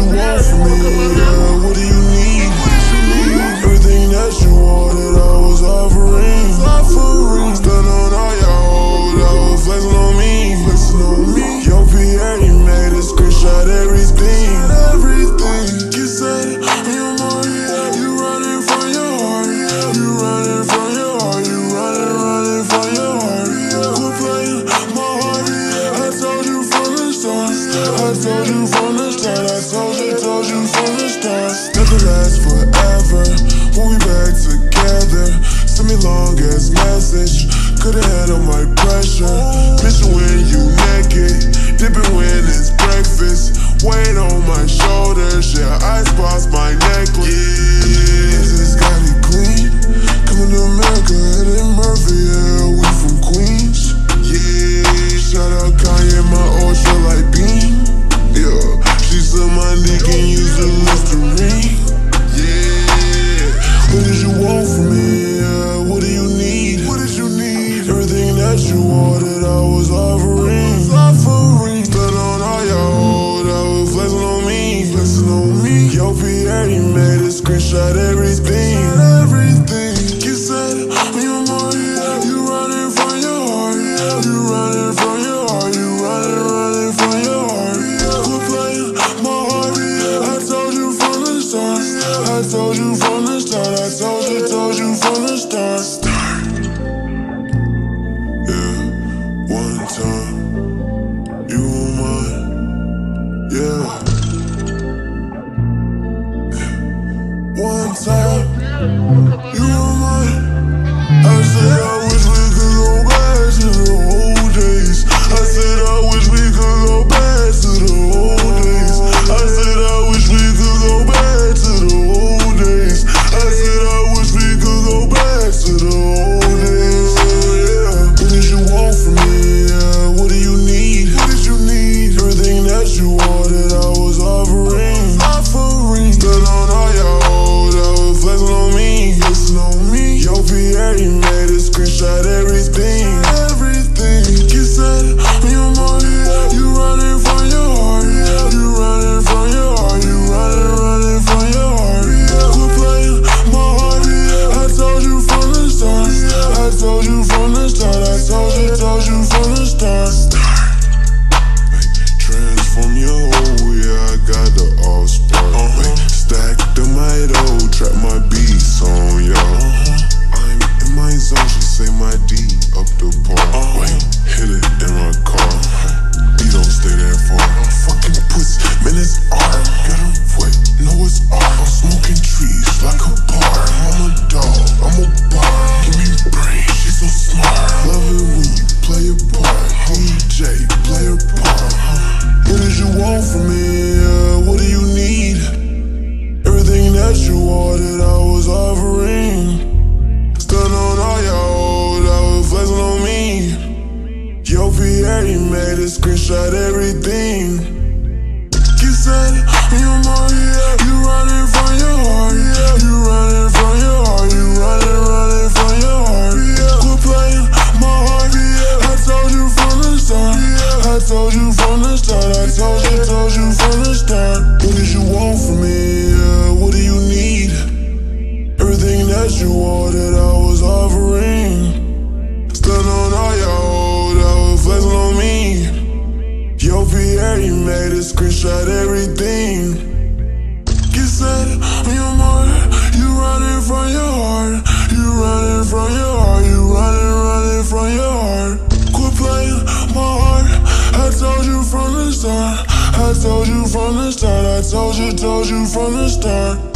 you want from me. last forever. When we back together. Send me long ass message. Could've handle my pressure. Chris shot every outside. up the parkway. Yeah, he made a screenshot everything. He said, You more, yeah. You running from your heart, yeah. You running from your just screenshot everything. You said you're mark. You running from your heart. You running from your heart. You running, running from your heart. Quit playing my heart. I told you from the start. I told you from the start. I told you, told you from the start.